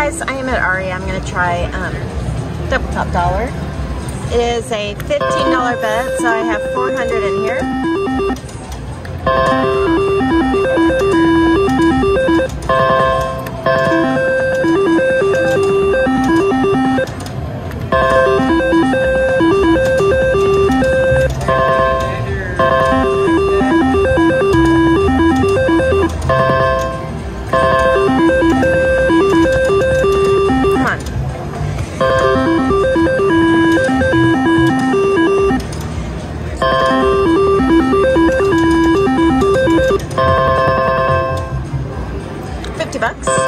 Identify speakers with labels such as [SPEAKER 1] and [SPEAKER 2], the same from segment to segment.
[SPEAKER 1] guys, I am at Aria. I'm to try um, Double Top Dollar. It is a $15 bet, so I have 400 in here.
[SPEAKER 2] bucks.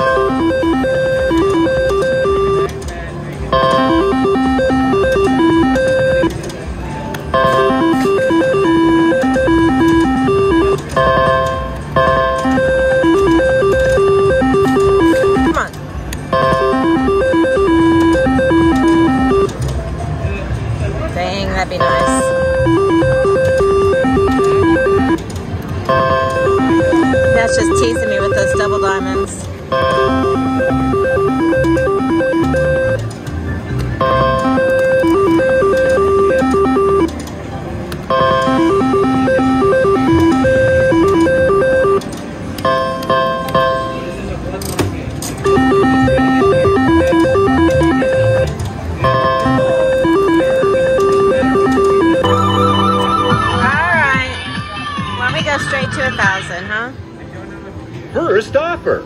[SPEAKER 2] Christopher.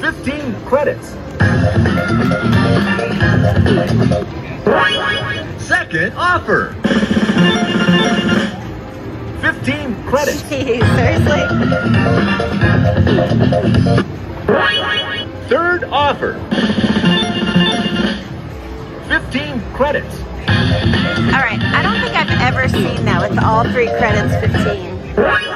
[SPEAKER 2] 15
[SPEAKER 1] credits. Second offer. 15 credits. Jeez, seriously? Third offer. 15 credits. All right, I don't think I've ever seen that with all three credits 15.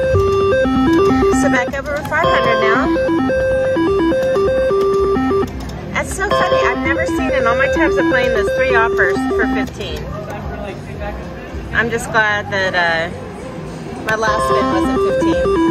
[SPEAKER 1] Sit back over 500 now. That's so funny. I've never seen in all my times of playing those three offers for 15. I'm just glad that uh, my last spin wasn't 15.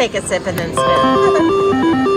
[SPEAKER 1] Take a sip and then spin.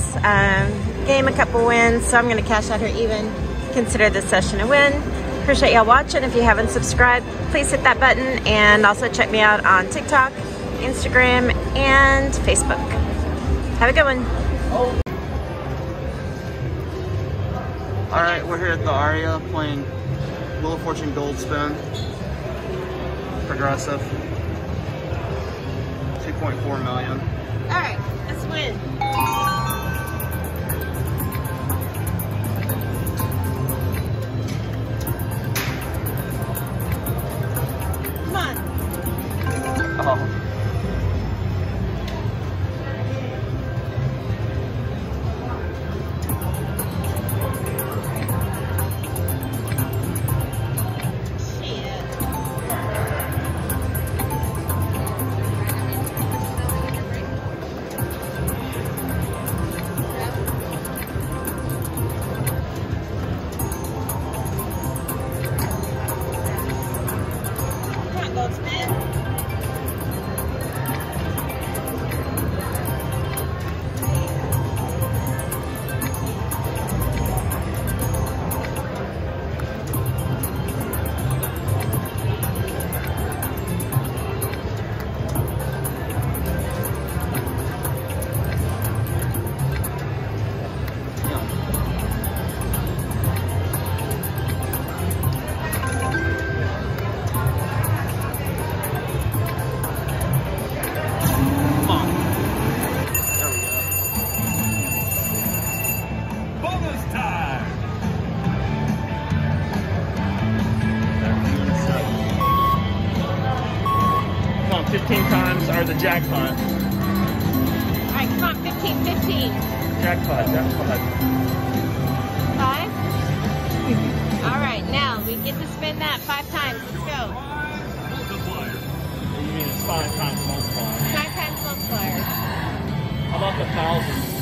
[SPEAKER 1] this. Um, game a couple wins, so I'm going to cash out her even. Consider this session a win. Appreciate y'all watching. If you haven't subscribed, please hit that button and also check me out on TikTok, Instagram, and Facebook. Have a good one.
[SPEAKER 3] All right, we're here at the Aria playing Wheel of Fortune Gold Spin. Progressive. 2.4 million.
[SPEAKER 1] All right, let's win.
[SPEAKER 3] 15 times or the jackpot.
[SPEAKER 1] All right, come on, 15, 15.
[SPEAKER 3] Jackpot, jackpot.
[SPEAKER 1] Five. All right, now we get to spin that five times. Let's go.
[SPEAKER 4] Multiplier.
[SPEAKER 3] You mean it's five times multiplier.
[SPEAKER 1] Five times multiplier.
[SPEAKER 3] How about the? Thousand,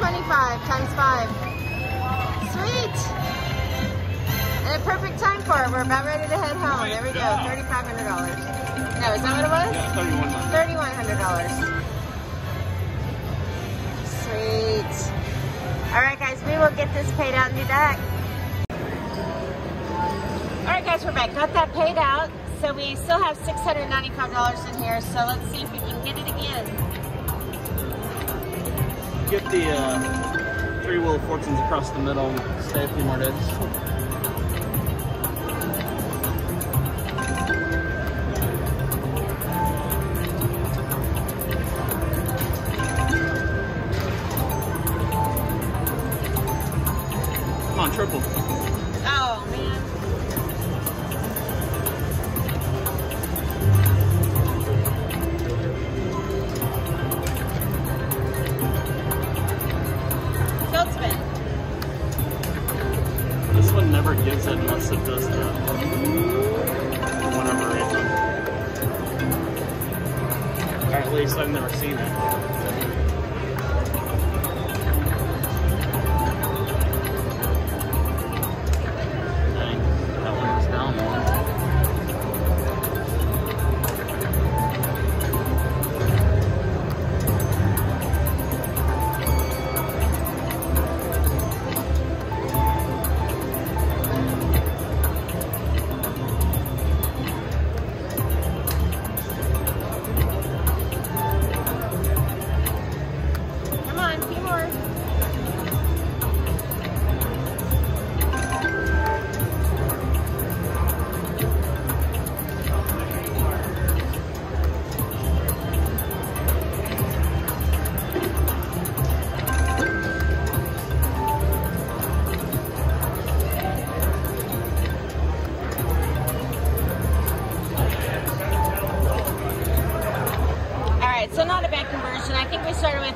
[SPEAKER 1] 625 times five. Sweet. And a perfect time for it. We're about ready to head home. Oh there we go. $3,500. No, is that what it was?
[SPEAKER 3] Yeah, 31
[SPEAKER 1] $3,100. Sweet. All right, guys, we will get this paid out and be back. All right, guys, we're back. Got that paid out. So we still have $695 in here. So let's see if we can get it again.
[SPEAKER 3] Get the uh, three wheel fortunes across the middle stay a few more days.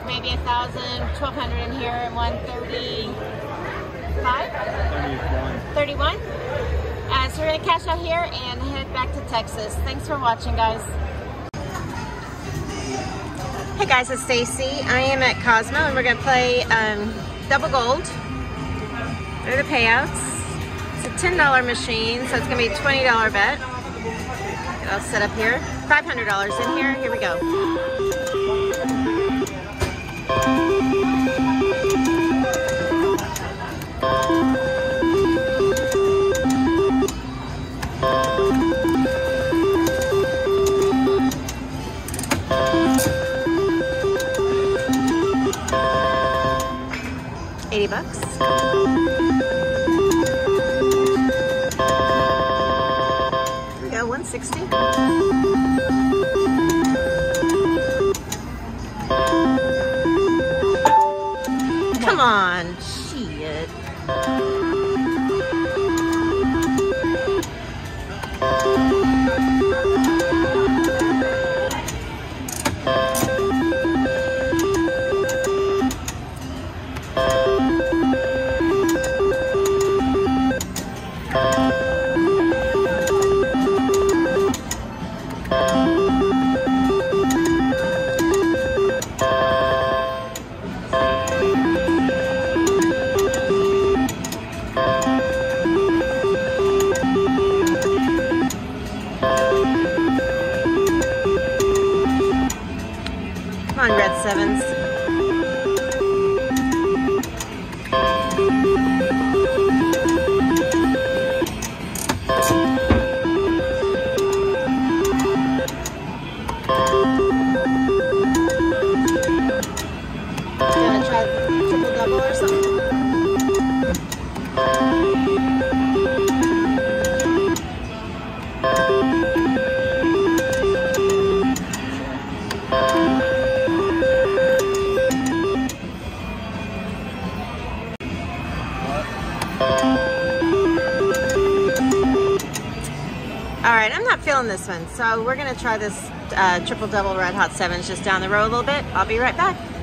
[SPEAKER 1] Maybe a thousand, twelve hundred in here, and one thirty-five,
[SPEAKER 3] 31.
[SPEAKER 1] thirty-one. Uh, so we're gonna cash out here and head back to Texas. Thanks for watching, guys. Hey guys, it's Stacey. I am at Cosmo, and we're gonna play um, double gold. What are the payouts? It's a ten dollar machine, so it's gonna be a twenty dollar bet. I'll set up here. Five hundred dollars in here. Here we go. 30 bucks. We got 160. Red this one, so we're gonna try this uh, triple double red hot sevens just down the road a little bit. I'll be right back.